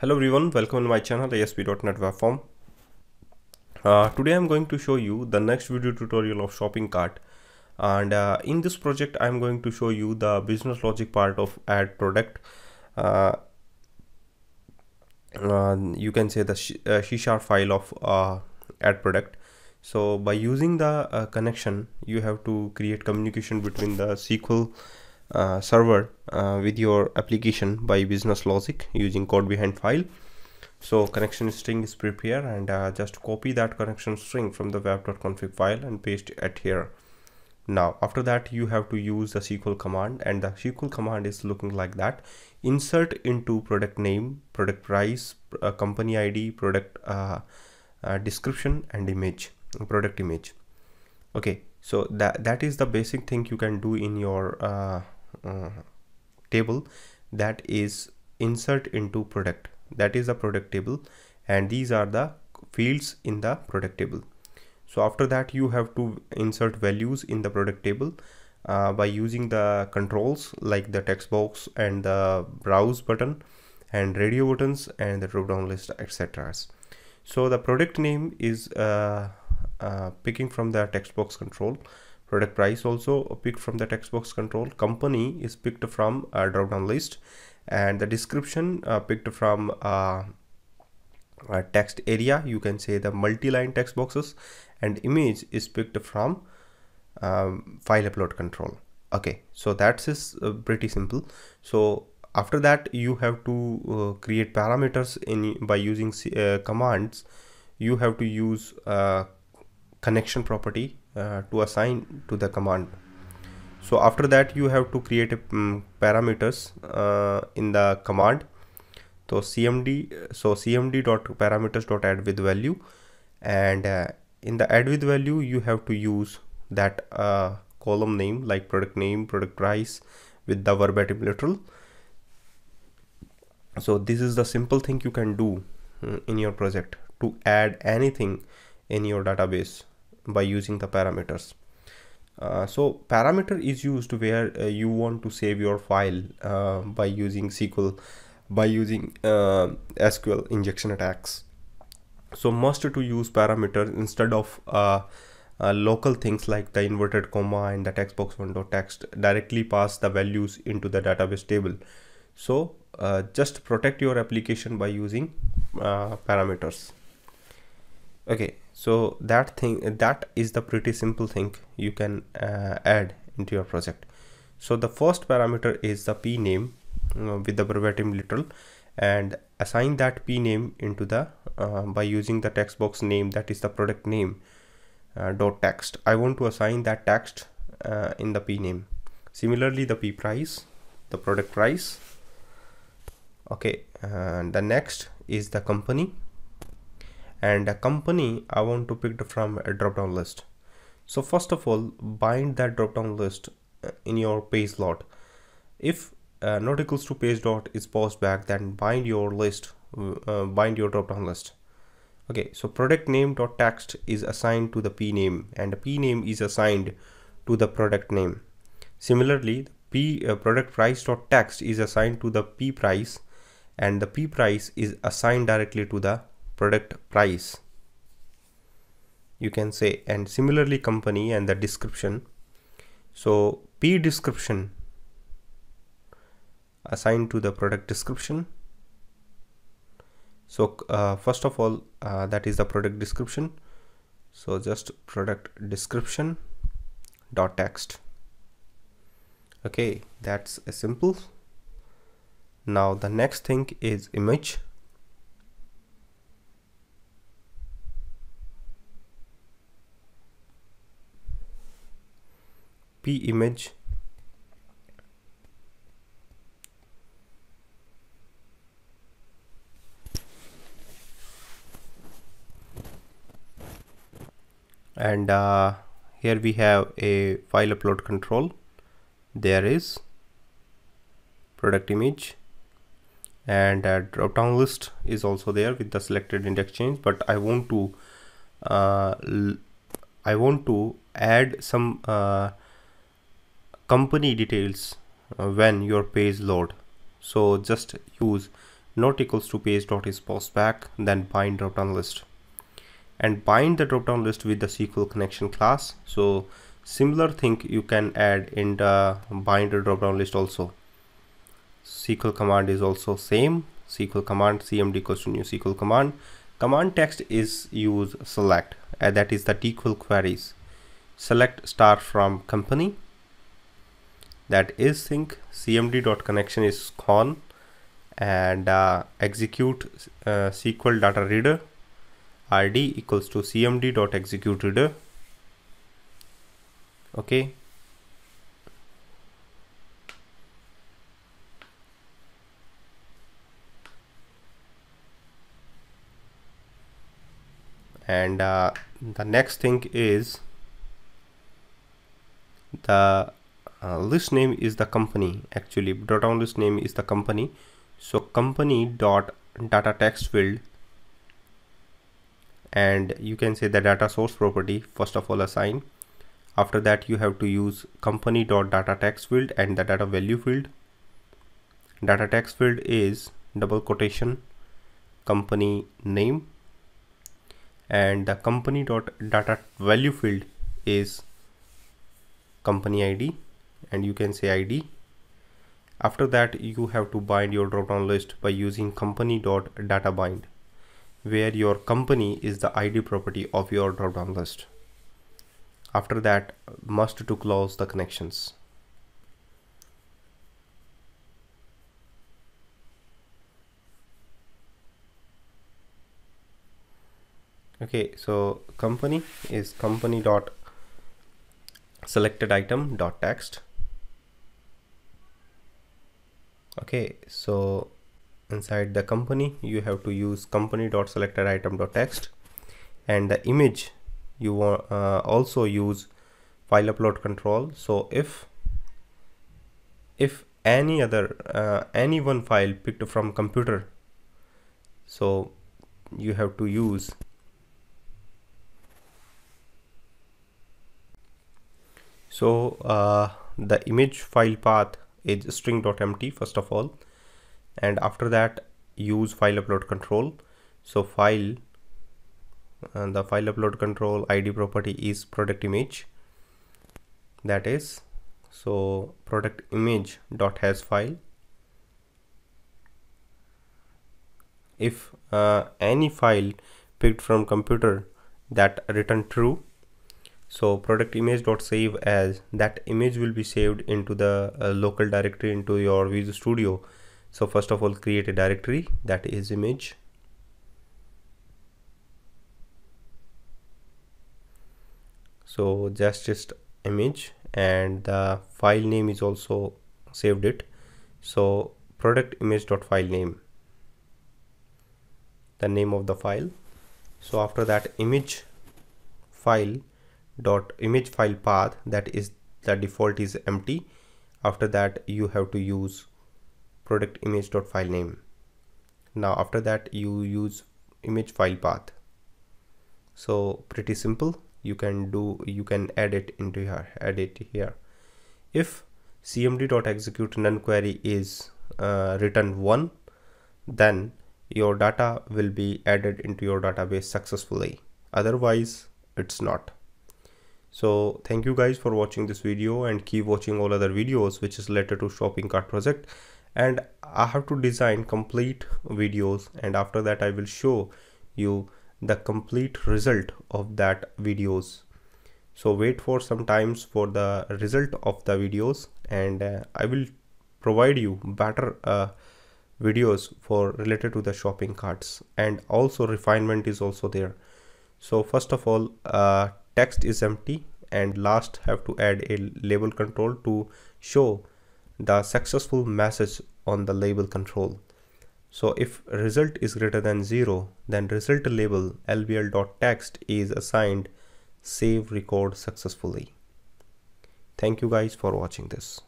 Hello everyone, welcome to my channel ASP.NET Web Form. Uh, today I'm going to show you the next video tutorial of shopping cart and uh, in this project I'm going to show you the business logic part of add product. Uh, uh you can say the uh, C sharp file of uh, add product. So by using the connection you have to create communication between the SQL uh, server uh, with your application by business logic using code behind file. So connection string is prepared and uh, just copy that connection string from the web.config file and paste it here. Now after that you have to use the SQL command and the SQL command is looking like that. Insert into product name product price uh, company ID product uh, uh, description and image product image. Okay so that that is the basic thing you can do in your uh, table that is insert into product. That is the product table and these are the fields in the product table. So after that you have to insert values in the product table uh, by using the controls like the text box and the browse button and radio buttons and the drop down list etc so the product name is uh, uh, picking from the text box control product price also picked from the text box control. Company is picked from a drop down list and the description uh, picked from uh, a text area. You can say the multi-line text boxes and image is picked from um, file upload control. Okay so that's is uh, pretty simple. So after that you have to uh, create parameters in by using uh, commands. You have to use connection property uh, to assign to the command. So after that you have to create a, um, parameters uh, in the command. So cmd so cmd dot parameters dot add with value. And uh, in the add with value you have to use that uh, column name like product name product price with the verbatim literal. So this is the simple thing you can do mm, in your project to add anything in your database by using the parameters. Uh, so parameter is used where uh, you want to save your file uh, by using SQL by using uh, SQL injection attacks. So must to use parameter instead of uh, uh, local things like the inverted comma and the text box window text directly pass the values into the database table. So just protect your application by using parameters. Okay so that thing that is the pretty simple thing you can uh, add into your project. So the first parameter is the p name uh, with the verbatim literal and assign that p name into the uh, by using the text box name that is the product name uh, dot text. I want to assign that text uh, in the p name. Similarly the p price the product price. Okay and the next is the company and a company I want to pick from a drop down list. So first of all, bind that drop down list uh, in your page load. If uh, not equals to page dot is post back, then bind your list, uh, bind your drop down list. Okay, so product name dot text is assigned to the p name and p name is assigned to the product name. Similarly, p uh, product price dot text is assigned to the p price and the p price is assigned directly to the product price you can say and similarly company and the description. So p description assigned to the product description. So uh, first of all uh, that is the product description. So just product description dot text. Okay that's a simple. Now the next thing is image image. And uh, here we have a file upload control. There is product image. And a drop down list is also there with the selected index change but I want to uh, I want to add some uh, company details uh, when your page load so just use not equals to page dot is post back then bind dropdown list. And bind the dropdown list with the SQL connection class. So similar thing you can add in the bind dropdown list also. SQL command is also same. SQL command cmd equals to new SQL command. Command text is use select. And that is the SQL queries. Select star from company that is sync. Cmd dot connection is con and uh, execute uh, SQL data reader rd equals to cmd dot execute reader okay. And uh, the next thing is the uh, list name is the company actually. Dot down list name is the company. So company dot data text field. And you can say the data source property first of all assign. After that you have to use company dot data text field and the data value field. Data text field is double quotation company name. And the company dot data value field is company id and you can say id after that you have to bind your dropdown list by using company dot data where your company is the id property of your dropdown list. After that must to close the connections. Okay so company is company dot selected item dot text okay so inside the company you have to use company dot selected item dot text and the image you want uh, also use file upload control. So if if any other uh, any one file picked from computer so you have to use so uh, the image file path is string.empty first of all. And after that use file upload control. So file and uh, the file upload control id property is product image. That is so product image dot has file. If uh, any file picked from computer that return true so product image dot save as that image will be saved into the uh, local directory into your Visual Studio. So first of all create a directory that is image. So just just image and the file name is also saved it. So product image dot file name. The name of the file. So after that image file dot image file path that is the default is empty. After that you have to use product image dot file name. Now after that you use image file path. So pretty simple. You can do you can add it into here add it here. If cmd dot execute none query is uh, one then your data will be added into your database successfully. Otherwise it's not so thank you guys for watching this video and keep watching all other videos which is related to shopping cart project. And i have to design complete videos and after that i will show you the complete result of that videos. So wait for some times for the result of the videos and uh, i will provide you better uh, videos for related to the shopping carts. And also refinement is also there. So first of all uh, text is empty and last have to add a label control to show the successful message on the label control. So if result is greater than 0 then result label lbl.text is assigned save record successfully. Thank you guys for watching this